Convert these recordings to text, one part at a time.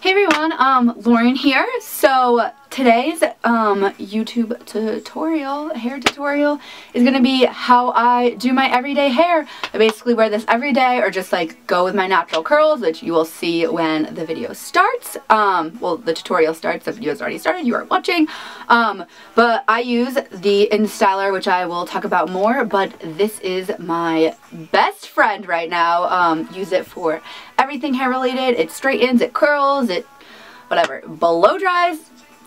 Hey everyone, um, Lauren here. So today's um, YouTube tutorial, hair tutorial, is going to be how I do my everyday hair. I basically wear this every day or just like go with my natural curls, which you will see when the video starts. Um, well, the tutorial starts, the video has already started, you are watching. Um, but I use the InStyler, which I will talk about more, but this is my best friend right now. Um, use it for everything hair related. It straightens, it curls, it whatever. Blow dries,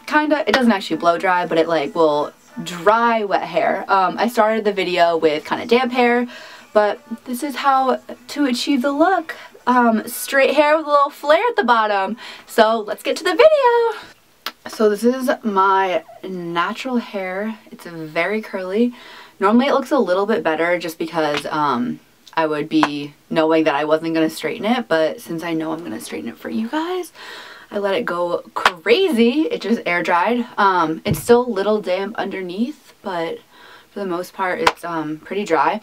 kinda. It doesn't actually blow dry, but it like will dry wet hair. Um, I started the video with kind of damp hair, but this is how to achieve the look. Um, straight hair with a little flare at the bottom. So let's get to the video. So this is my natural hair. It's very curly. Normally it looks a little bit better just because um, I would be knowing that I wasn't going to straighten it, but since I know I'm going to straighten it for you guys, I let it go crazy. It just air dried. Um, it's still a little damp underneath, but for the most part, it's um, pretty dry.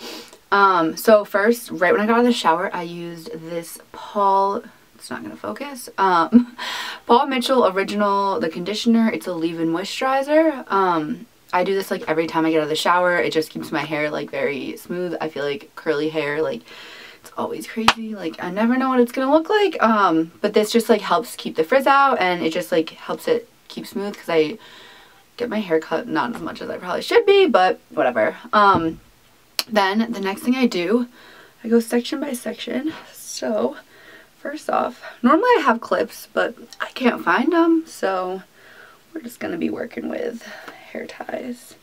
Um, so first, right when I got out of the shower, I used this Paul, it's not going to focus, um, Paul Mitchell Original, the conditioner. It's a leave-in moisturizer. Um, I do this like every time I get out of the shower. It just keeps my hair like very smooth. I feel like curly hair like always crazy. Like I never know what it's gonna look like. Um, but this just like helps keep the frizz out and it just like helps it keep smooth because I get my hair cut not as much as I probably should be, but whatever. Um, then the next thing I do, I go section by section. So first off, normally I have clips, but I can't find them. So we're just gonna be working with hair ties.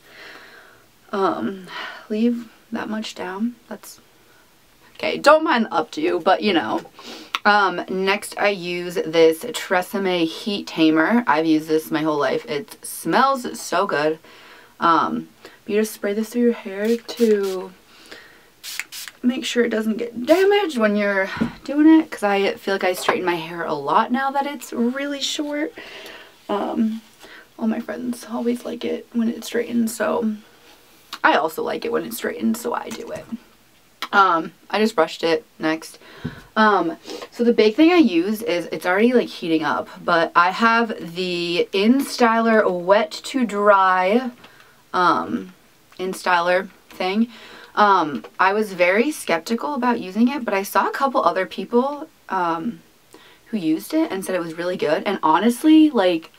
Um, leave that much down. That's okay. Don't mind up to you, but you know. Um, next I use this Tresemme Heat Tamer. I've used this my whole life. It smells so good. Um, you just spray this through your hair to make sure it doesn't get damaged when you're doing it because I feel like I straighten my hair a lot now that it's really short. Um, all my friends always like it when it's straightened, so I also like it when it's straightened, so I do it. Um, I just brushed it next. Um, so the big thing I use is, it's already like heating up, but I have the InStyler Wet to Dry, um, InStyler thing. Um, I was very skeptical about using it, but I saw a couple other people, um, who used it and said it was really good. And honestly, like,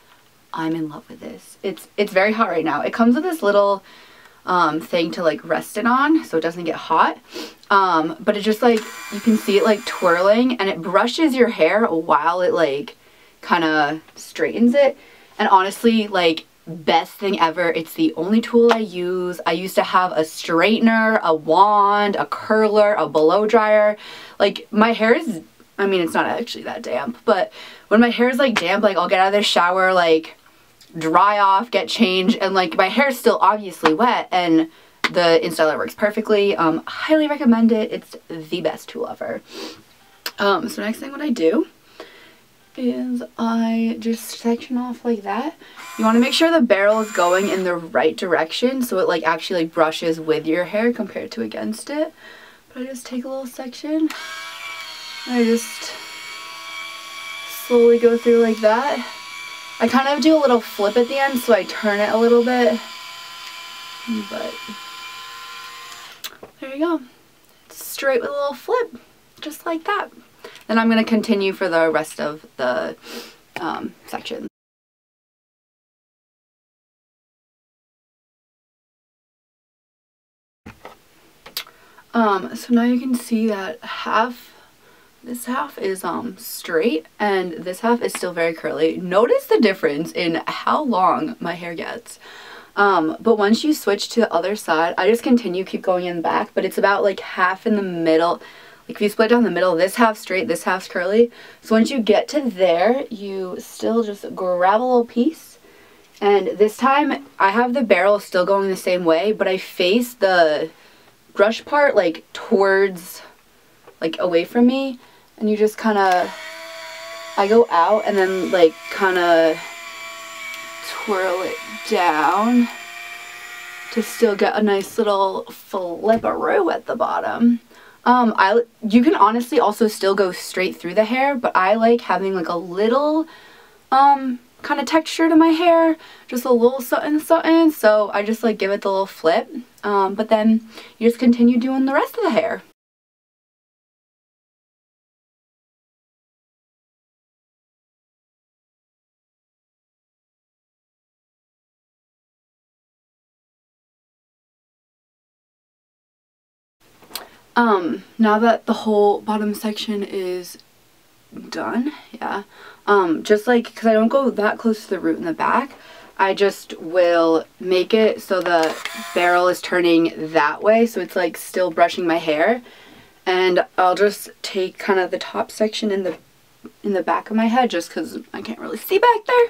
I'm in love with this. It's it's very hot right now. It comes with this little um, thing to like rest it on so it doesn't get hot. Um, but it just like, you can see it like twirling and it brushes your hair while it like kind of straightens it. And honestly, like best thing ever. It's the only tool I use. I used to have a straightener, a wand, a curler, a blow dryer. Like my hair is, I mean, it's not actually that damp, but when my hair is like damp, like I'll get out of the shower, like dry off, get changed, and like my hair is still obviously wet and the InStyler works perfectly. Um, highly recommend it. It's the best tool ever. Um, so next thing what I do is I just section off like that. You want to make sure the barrel is going in the right direction so it like actually like brushes with your hair compared to against it. But I just take a little section. I just slowly go through like that. I kind of do a little flip at the end, so I turn it a little bit. But there you go. Straight with a little flip, just like that. Then I'm going to continue for the rest of the um, section. Um, so now you can see that half this half is um straight and this half is still very curly. Notice the difference in how long my hair gets. Um, but once you switch to the other side, I just continue, keep going in the back, but it's about like half in the middle. Like if you split down the middle, this half straight, this half's curly. So once you get to there, you still just grab a little piece. And this time, I have the barrel still going the same way, but I face the brush part like towards, like away from me and you just kind of, I go out and then like kind of twirl it down to still get a nice little flipperoo at the bottom. Um, I you can honestly also still go straight through the hair, but I like having like a little um kind of texture to my hair, just a little something something. So I just like give it the little flip. Um, but then you just continue doing the rest of the hair. Um, now that the whole bottom section is done, yeah, um, just like, because I don't go that close to the root in the back, I just will make it so the barrel is turning that way, so it's like still brushing my hair, and I'll just take kind of the top section in the in the back of my head just because I can't really see back there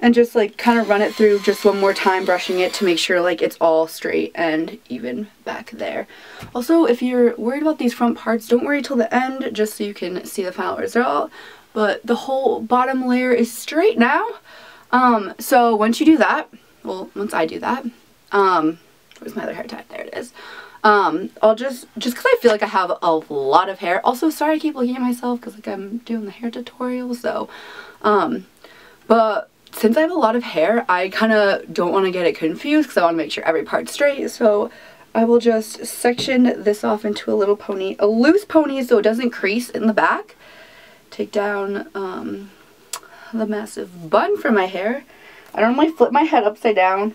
and just like kind of run it through just one more time brushing it to make sure like it's all straight and even back there. Also if you're worried about these front parts don't worry till the end just so you can see the final result but the whole bottom layer is straight now. Um, so once you do that, well once I do that, um, where's my other hair tie? There it is. Um, I'll just, just because I feel like I have a lot of hair. Also, sorry I keep looking at myself because like I'm doing the hair tutorial, so, um, but since I have a lot of hair, I kind of don't want to get it confused because I want to make sure every part's straight. So I will just section this off into a little pony, a loose pony so it doesn't crease in the back. Take down um, the massive bun for my hair. I normally flip my head upside down.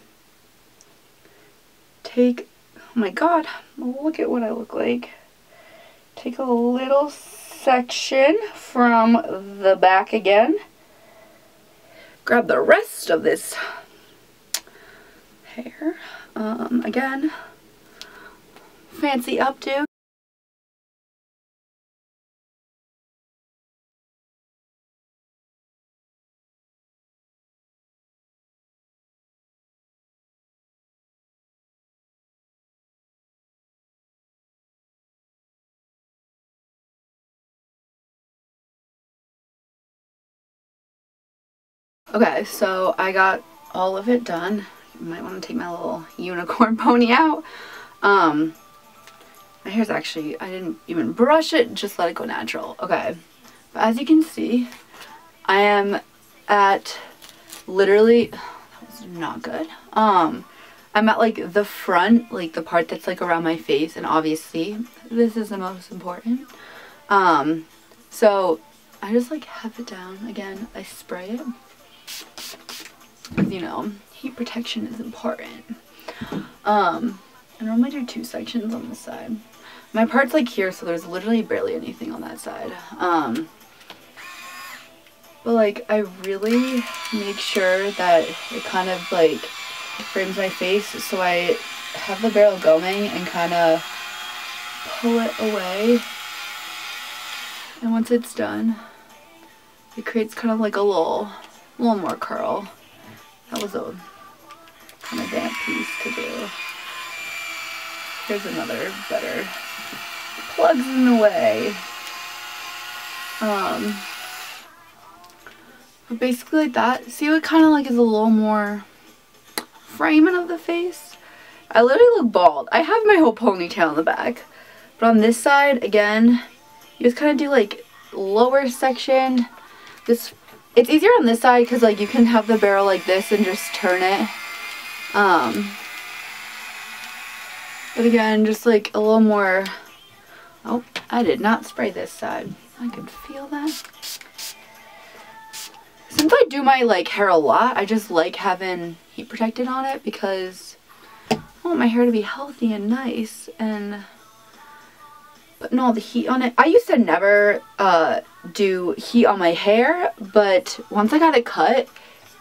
Take, oh my god, look at what I look like. Take a little section from the back again grab the rest of this hair. Um, again, fancy updo. Okay, so I got all of it done. You might want to take my little unicorn pony out. Um, my hair's actually, I didn't even brush it, just let it go natural. Okay, but as you can see, I am at literally, that was not good. Um, I'm at like the front, like the part that's like around my face, and obviously this is the most important. Um, so I just like have it down again. I spray it you know, heat protection is important. Um, I normally do two sections on this side. My part's like here, so there's literally barely anything on that side. Um, but like, I really make sure that it kind of like frames my face, so I have the barrel going and kind of pull it away. And once it's done, it creates kind of like a little, little more curl. That was a kind of damp piece to do. Here's another better. Plugs in the way. Um, but basically like that. See what kind of like is a little more framing of the face? I literally look bald. I have my whole ponytail in the back. But on this side, again, you just kind of do like lower section. This it's easier on this side because like you can have the barrel like this and just turn it. Um, but again, just like a little more, oh, I did not spray this side. I could feel that. Since I do my like hair a lot, I just like having heat protected on it because I want my hair to be healthy and nice and putting all the heat on it. I used to never uh, do heat on my hair, but once I got it cut,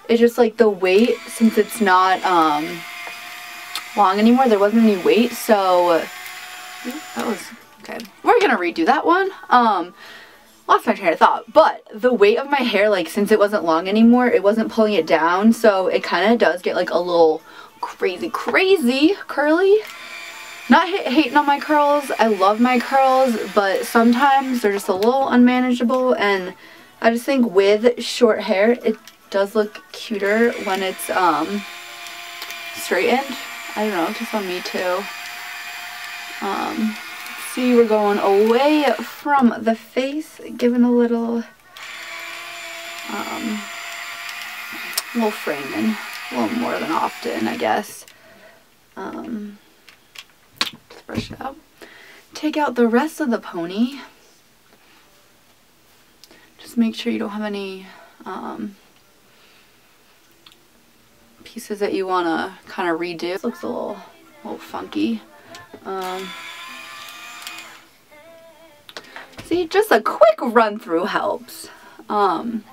it's just like the weight, since it's not um, long anymore, there wasn't any weight, so that was, okay. We're gonna redo that one. Um, lost my train of thought, but the weight of my hair, like since it wasn't long anymore, it wasn't pulling it down, so it kind of does get like a little crazy, crazy curly. Not hating on my curls. I love my curls, but sometimes they're just a little unmanageable and I just think with short hair, it does look cuter when it's um, straightened. I don't know, just on me too. Um, see we're going away from the face, giving a little, um, little framing, a little more than often, I guess. Um, brush it out. Take out the rest of the pony. Just make sure you don't have any, um, pieces that you want to kind of redo. This looks a little, a little funky. Um, see, just a quick run through helps. Um,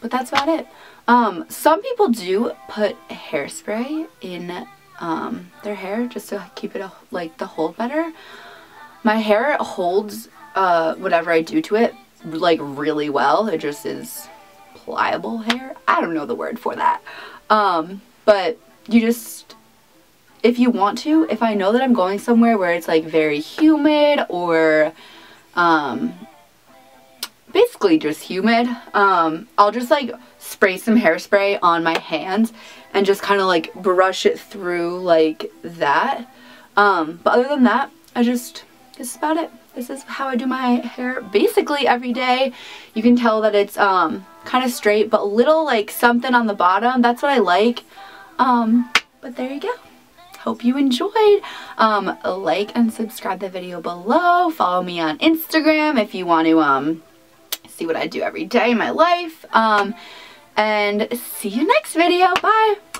but that's about it. Um, some people do put hairspray in um, their hair just to keep it like the hold better. My hair holds uh, whatever I do to it like really well. It just is pliable hair. I don't know the word for that. Um, but you just, if you want to, if I know that I'm going somewhere where it's like very humid or um, basically just humid, um, I'll just like spray some hairspray on my hands and just kind of like brush it through like that. Um, but other than that, I just, this is about it. This is how I do my hair basically every day. You can tell that it's um, kind of straight, but little like something on the bottom. That's what I like. Um, but there you go. Hope you enjoyed. Um, like and subscribe the video below. Follow me on Instagram if you want to um, see what I do every day in my life. Um, and see you next video. Bye.